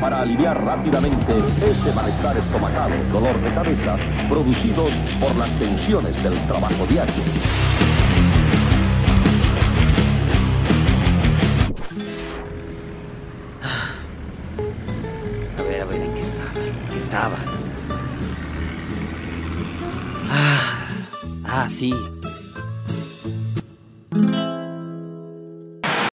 Para aliviar rápidamente este malestar estomacal, dolor de cabeza, producido por las tensiones del trabajo diario. A ver, a ver, ¿en qué estaba? ¿En qué estaba? Ah, ah sí,